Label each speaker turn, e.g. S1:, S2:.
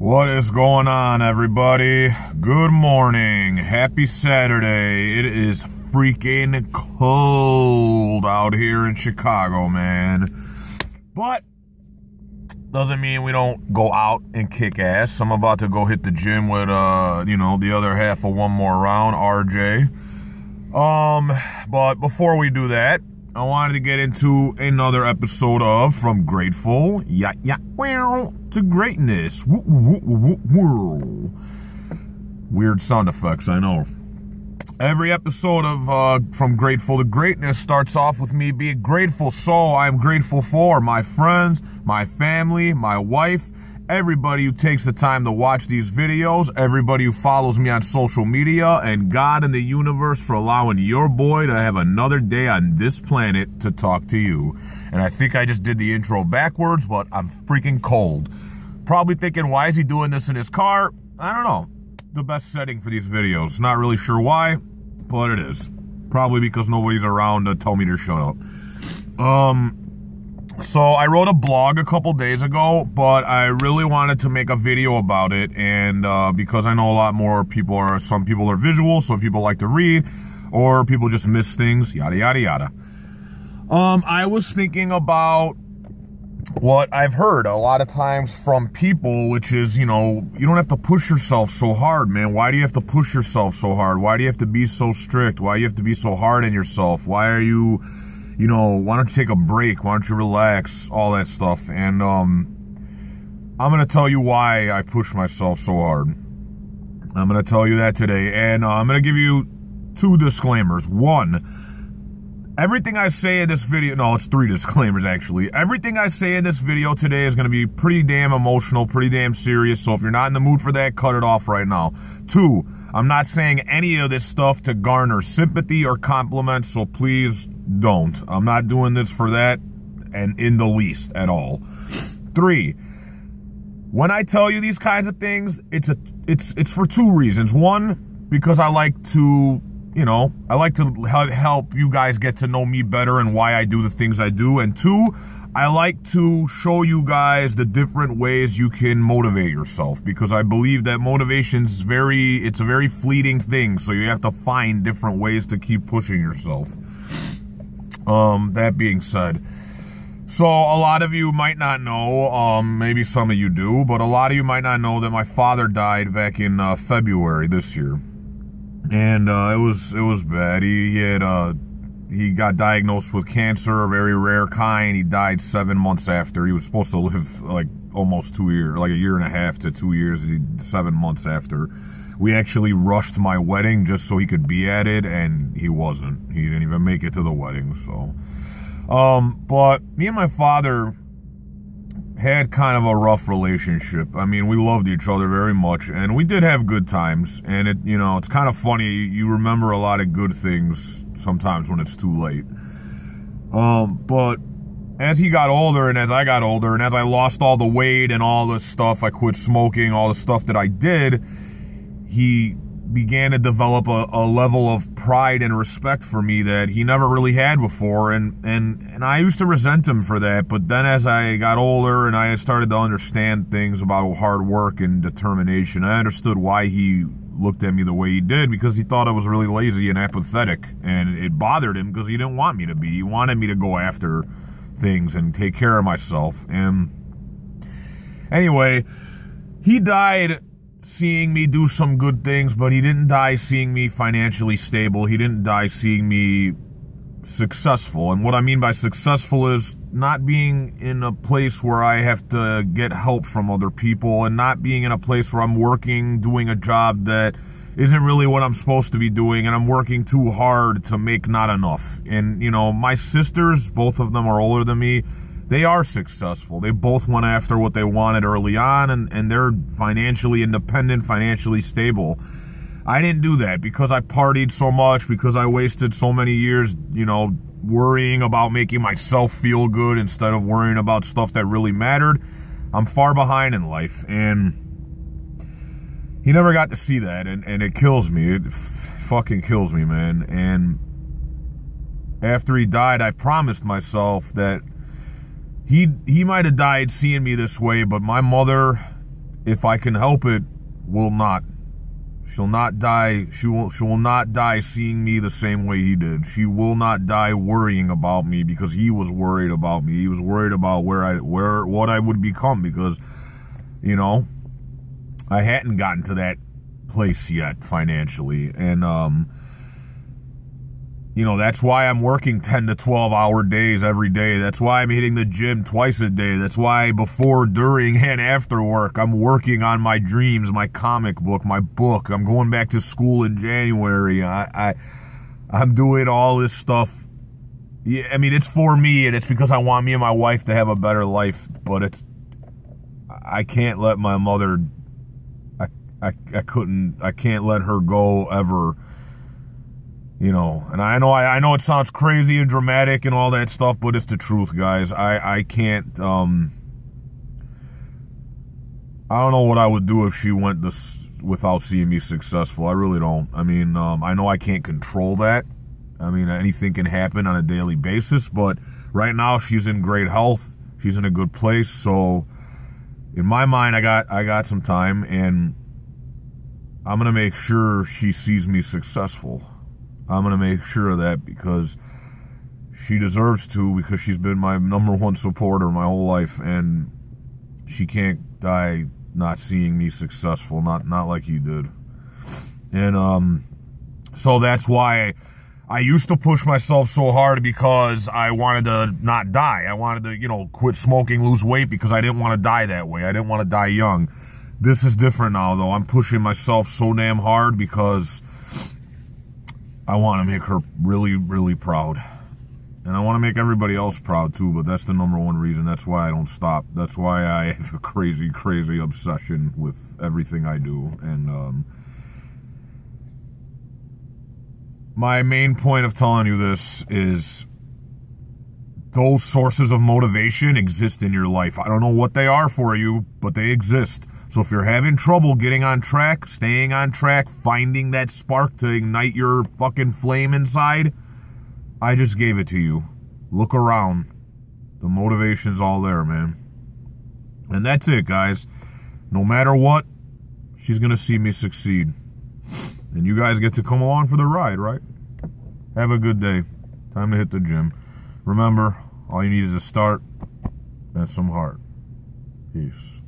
S1: What is going on, everybody? Good morning. Happy Saturday. It is freaking cold out here in Chicago, man. But doesn't mean we don't go out and kick ass. I'm about to go hit the gym with uh, you know, the other half of one more round, RJ. Um, but before we do that, I wanted to get into another episode of From Grateful yeah, yeah, well, to Greatness. Woo, woo, woo, Weird sound effects, I know. Every episode of uh, From Grateful to Greatness starts off with me being grateful. So I'm grateful for my friends, my family, my wife, everybody who takes the time to watch these videos, everybody who follows me on social media, and God and the universe for allowing your boy to have another day on this planet to talk to you. And I think I just did the intro backwards, but I'm freaking cold. Probably thinking, why is he doing this in his car? I don't know. The best setting for these videos. Not really sure why, but it is. Probably because nobody's around to tell me to shut up. Um, so I wrote a blog a couple days ago, but I really wanted to make a video about it, and uh, because I know a lot more people are, some people are visual, some people like to read, or people just miss things, yada yada yada. Um, I was thinking about what I've heard a lot of times from people, which is, you know, you don't have to push yourself so hard, man. Why do you have to push yourself so hard? Why do you have to be so strict? Why do you have to be so hard on yourself? Why are you you know, why don't you take a break? Why don't you relax? All that stuff. And um, I'm going to tell you why I push myself so hard. I'm going to tell you that today. And uh, I'm going to give you two disclaimers. One, everything I say in this video, no, it's three disclaimers actually. Everything I say in this video today is going to be pretty damn emotional, pretty damn serious. So if you're not in the mood for that, cut it off right now. Two, I'm not saying any of this stuff to garner sympathy or compliments, so please don't. I'm not doing this for that and in the least at all. Three, when I tell you these kinds of things, it's a it's it's for two reasons. One, because I like to, you know, I like to help you guys get to know me better and why I do the things I do. And two, I like to show you guys the different ways you can motivate yourself because I believe that motivation is very, it's a very fleeting thing. So you have to find different ways to keep pushing yourself. Um, that being said, so a lot of you might not know, um, maybe some of you do, but a lot of you might not know that my father died back in uh, February this year, and uh, it was it was bad. He, he had uh, he got diagnosed with cancer, a very rare kind. He died seven months after. He was supposed to live like almost two years, like a year and a half to two years, seven months after. We actually rushed my wedding just so he could be at it, and he wasn't. He didn't even make it to the wedding, so. Um, but me and my father had kind of a rough relationship. I mean, we loved each other very much, and we did have good times. And it, you know, it's kind of funny. You remember a lot of good things sometimes when it's too late. Um, but as he got older, and as I got older, and as I lost all the weight and all the stuff, I quit smoking, all the stuff that I did. He began to develop a, a, level of pride and respect for me that he never really had before. And and and I used to resent him for that. But then as I got older and I started to understand things about hard work and determination I understood why he looked at me the way he did because he thought I was really lazy and apathetic. And it bothered him because he didn't want me to be. He wanted me to go after things and take care of myself. And anyway he died seeing me do some good things, but he didn't die seeing me financially stable. He didn't die seeing me successful. And what I mean by successful is not being in a place where I have to get help from other people and not being in a place where I'm working, doing a job that isn't really what I'm supposed to be doing and I'm working too hard to make not enough. And, you know, my sisters, both of them are older than me they are successful. They both went after what they wanted early on, and, and they're financially independent, financially stable. I didn't do that because I partied so much, because I wasted so many years, you know, worrying about making myself feel good instead of worrying about stuff that really mattered. I'm far behind in life, and he never got to see that, and, and it kills me. It fucking kills me, man. And after he died, I promised myself that he he might have died seeing me this way, but my mother if I can help it, will not. She'll not die. She will. She will not die seeing me the same way he did. She will not die worrying about me because he was worried about me. He was worried about where I, where, what I would become because, you know, I hadn't gotten to that place yet financially, and um, you know, that's why I'm working 10 to 12 hour days every day. That's why I'm hitting the gym twice a day. That's why before, during, and after work, I'm working on my dreams, my comic book, my book. I'm going back to school in January. I, I I'm doing all this stuff. Yeah, I mean, it's for me, and it's because I want me and my wife to have a better life. But it's, I can't let my mother. I, I, I couldn't. I can't let her go ever you know, and I know I, I know it sounds crazy and dramatic and all that stuff, but it's the truth, guys. I I can't um I don't know what I would do if she went this without seeing me successful. I really don't. I mean, um, I know I can't control that. I mean, anything can happen on a daily basis, but right now she's in great health. She's in a good place, so in my mind, I got I got some time, and I'm gonna make sure she sees me successful. I'm going to make sure of that because she deserves to because she's been my number one supporter my whole life and she can't die not seeing me successful not not like you did and um so that's why I used to push myself so hard because I wanted to not die. I wanted to, you know, quit smoking, lose weight because I didn't want to die that way. I didn't want to die young. This is different now, though. I'm pushing myself so damn hard because I want to make her really, really proud. And I want to make everybody else proud too, but that's the number one reason. That's why I don't stop. That's why I have a crazy, crazy obsession with everything I do. And um, my main point of telling you this is those sources of motivation exist in your life. I don't know what they are for you, but they exist. So if you're having trouble getting on track, staying on track, finding that spark to ignite your fucking flame inside, I just gave it to you. Look around. The motivation's all there, man. And that's it, guys. No matter what, she's going to see me succeed. And you guys get to come along for the ride, right? Have a good day. Time to hit the gym. Remember, all you need is a start and some heart. Peace.